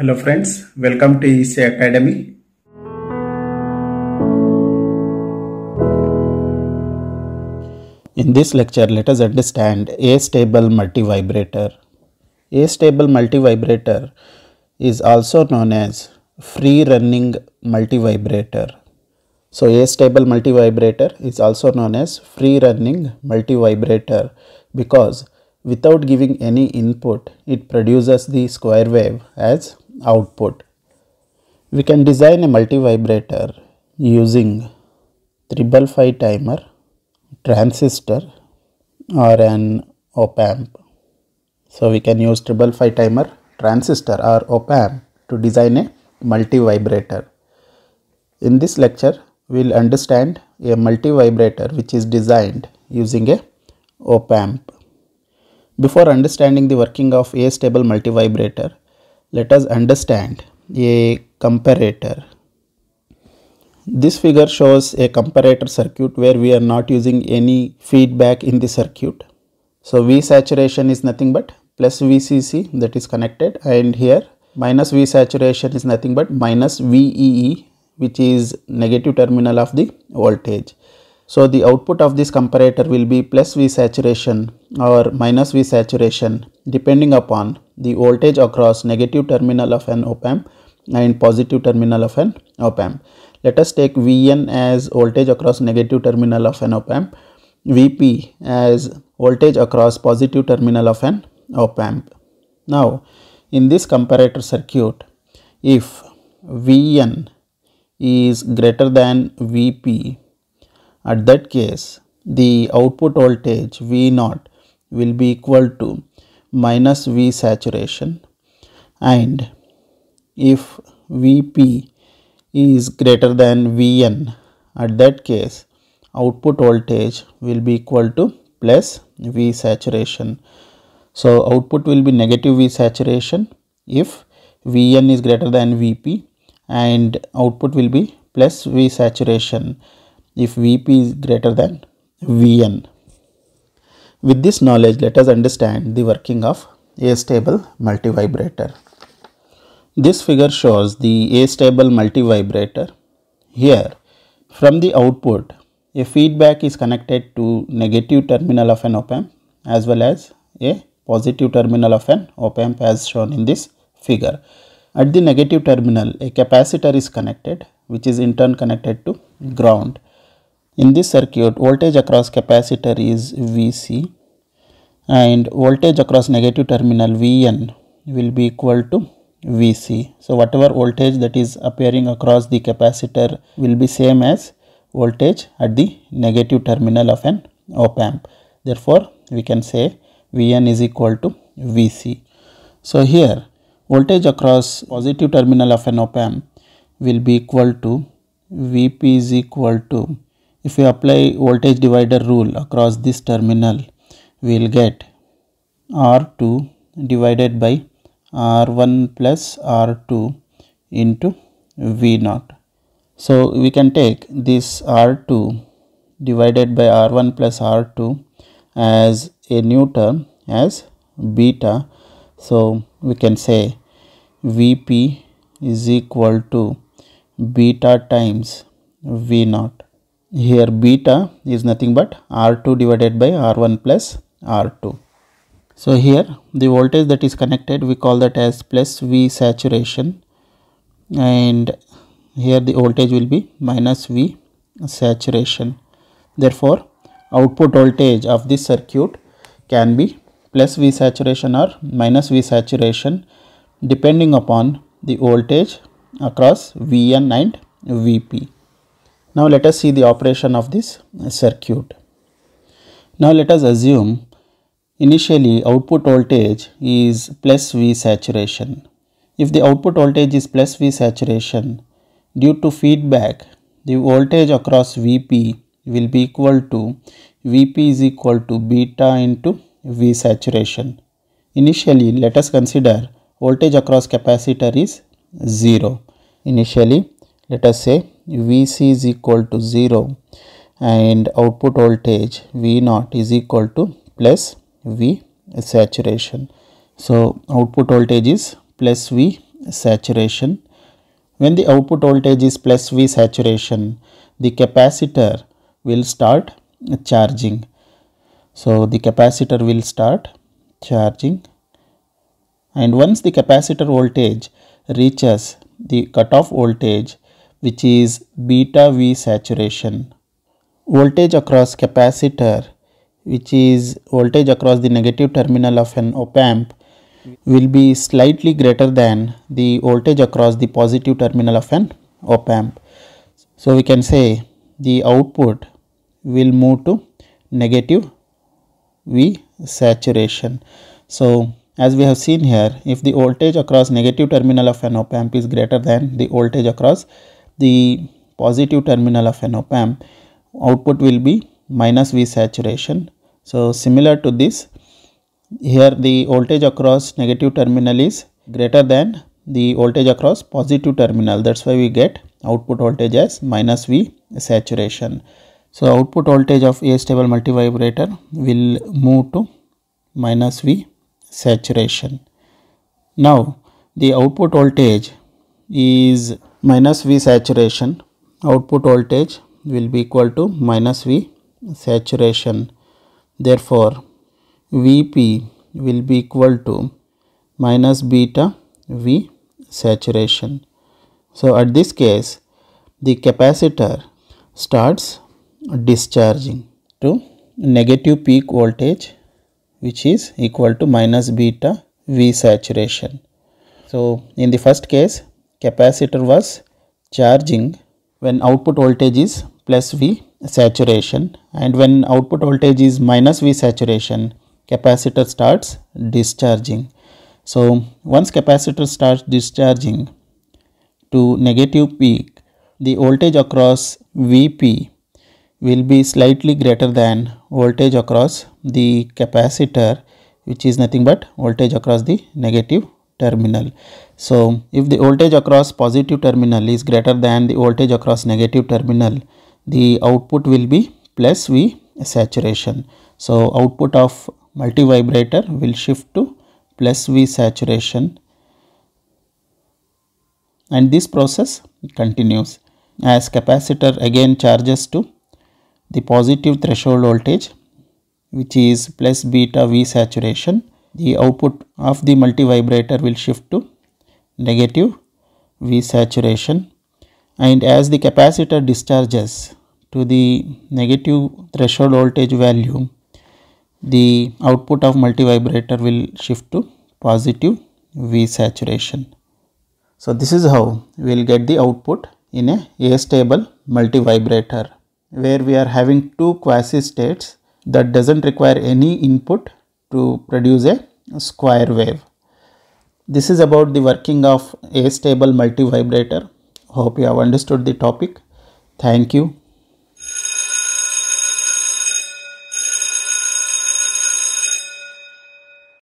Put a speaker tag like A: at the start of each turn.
A: Hello friends, welcome to EC Academy.
B: In this lecture, let us understand A-stable multivibrator. A-stable multivibrator is also known as free-running multivibrator. So A-stable multivibrator is also known as free-running multivibrator because without giving any input, it produces the square wave as output. We can design a multivibrator using 355 timer transistor or an op amp. So we can use 555 timer transistor or op amp to design a multivibrator. In this lecture, we will understand a multivibrator which is designed using a op amp. Before understanding the working of astable multivibrator, let us understand a comparator this figure shows a comparator circuit where we are not using any feedback in the circuit. So V saturation is nothing but plus VCC that is connected and here minus V saturation is nothing but minus VEE which is negative terminal of the voltage. So the output of this comparator will be plus V saturation or minus V saturation depending upon the voltage across negative terminal of an op amp and positive terminal of an op amp. Let us take Vn as voltage across negative terminal of an op amp, Vp as voltage across positive terminal of an op amp. Now, in this comparator circuit, if Vn is greater than Vp, at that case, the output voltage V0 will be equal to minus V saturation and if Vp is greater than Vn at that case output voltage will be equal to plus V saturation. So output will be negative V saturation if Vn is greater than Vp and output will be plus V saturation if Vp is greater than Vn. With this knowledge let us understand the working of astable multivibrator. This figure shows the A-stable multivibrator. Here, from the output, a feedback is connected to negative terminal of an op-amp as well as a positive terminal of an op-amp as shown in this figure. At the negative terminal, a capacitor is connected which is in turn connected to ground. In this circuit, voltage across capacitor is Vc and voltage across negative terminal Vn will be equal to Vc. So whatever voltage that is appearing across the capacitor will be same as voltage at the negative terminal of an op amp. Therefore, we can say Vn is equal to Vc. So here voltage across positive terminal of an op amp will be equal to Vp is equal to if we apply voltage divider rule across this terminal we will get R2 divided by R1 plus R2 into V0. So we can take this R2 divided by R1 plus R2 as a new term as beta. So we can say Vp is equal to beta times V0. Here beta is nothing but R2 divided by R1 plus R2. So here the voltage that is connected we call that as plus V saturation and here the voltage will be minus V saturation. Therefore output voltage of this circuit can be plus V saturation or minus V saturation depending upon the voltage across Vn and Vp. Now let us see the operation of this circuit. Now let us assume Initially output voltage is plus V saturation. If the output voltage is plus V saturation, due to feedback, the voltage across Vp will be equal to Vp is equal to beta into V saturation. Initially, let us consider voltage across capacitor is 0. Initially, let us say Vc is equal to 0 and output voltage V0 is equal to plus V saturation. So output voltage is plus V saturation. When the output voltage is plus V saturation, the capacitor will start charging. So the capacitor will start charging and once the capacitor voltage reaches the cutoff voltage which is beta V saturation. Voltage across capacitor which is voltage across the negative terminal of an op amp will be slightly greater than the voltage across the positive terminal of an op amp. So we can say the output will move to negative V saturation. So as we have seen here if the voltage across negative terminal of an op amp is greater than the voltage across the positive terminal of an op amp output will be minus V saturation. So similar to this here the voltage across negative terminal is greater than the voltage across positive terminal that's why we get output voltage as minus V saturation. So output voltage of astable multivibrator will move to minus V saturation. Now the output voltage is minus V saturation output voltage will be equal to minus V saturation therefore Vp will be equal to minus beta V saturation. So at this case the capacitor starts discharging to negative peak voltage which is equal to minus beta V saturation. So in the first case capacitor was charging when output voltage is plus V saturation and when output voltage is minus V saturation capacitor starts discharging. So once capacitor starts discharging to negative peak the voltage across Vp will be slightly greater than voltage across the capacitor which is nothing but voltage across the negative terminal. So if the voltage across positive terminal is greater than the voltage across negative terminal, the output will be plus V saturation. So output of multivibrator will shift to plus V saturation and this process continues as capacitor again charges to the positive threshold voltage which is plus beta V saturation the output of the multivibrator will shift to negative V saturation and as the capacitor discharges to the negative threshold voltage value the output of multivibrator will shift to positive V saturation. So this is how we will get the output in a astable multivibrator where we are having two quasi states that doesn't require any input to produce a square wave. This is about the working of astable multivibrator. Hope you have understood the topic. Thank you.